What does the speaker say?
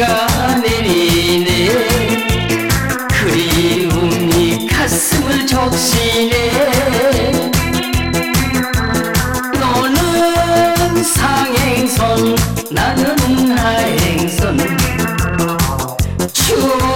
비가 내리네 그리움이 가슴을 적시네. 너는 상행선 나는 하행선. 추억